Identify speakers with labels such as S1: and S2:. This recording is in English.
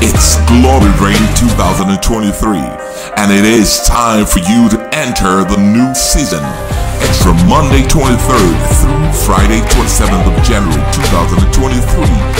S1: It's Glory Reign 2023, and it is time for you to enter the new season. It's from Monday 23rd through Friday 27th of January 2023